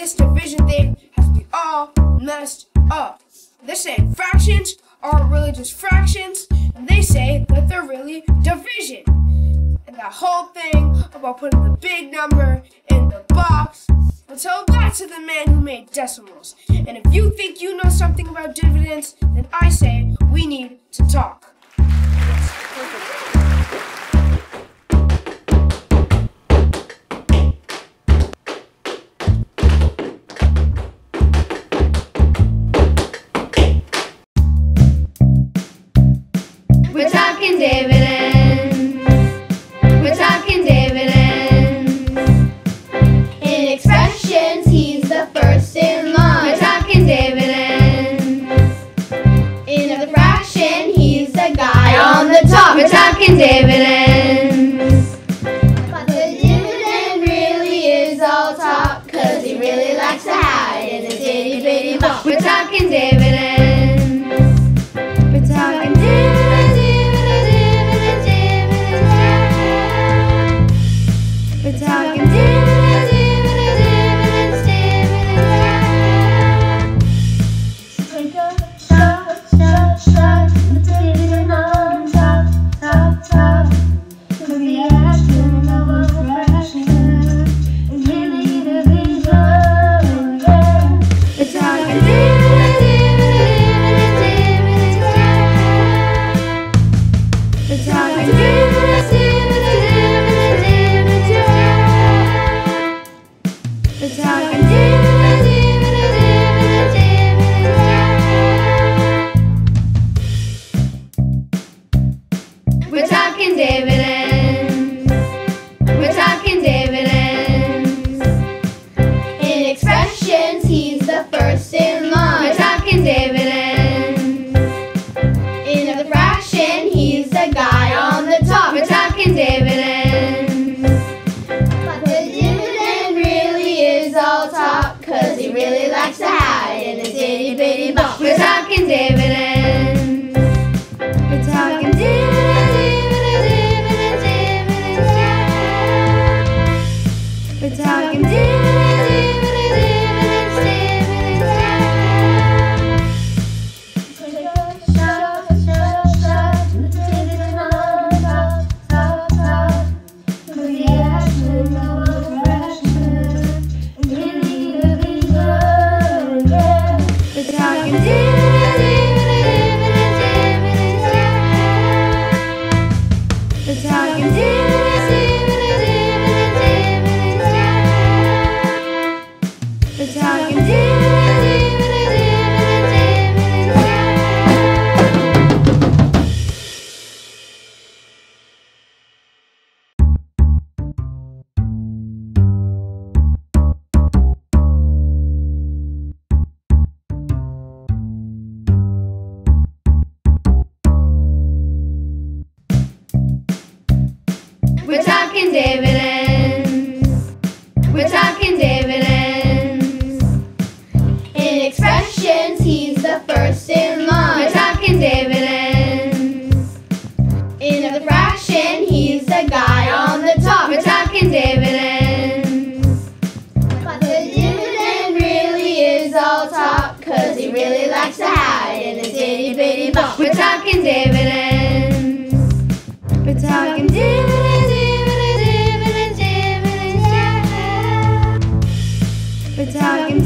This division thing has me all messed up. They're saying fractions are really just fractions, and they say that they're really division. And that whole thing about putting the big number in the box and tell that to the man who made decimals. And if you think you know something about dividends, then I say we need to talk. Dividends. We're talking dividends. In expressions, he's the first in line. We're talking dividends. In a fraction, he's the guy on the top. We're talking dividends. But the dividend really is all talk, cause he really likes to hide in his itty bitty box. We're talking dividends. We're talking really likes to hide in his itty bitty box. We're talking dividends. We're talking dividends, We're talking dividends. We're talking dividends. In expressions, he's the first in line. We're talking dividends. In a fraction, he's the guy on the top. We're talking dividends. But the dividend really is all talk, cause he really likes to hide in his itty bitty box. We're talking dividends. talking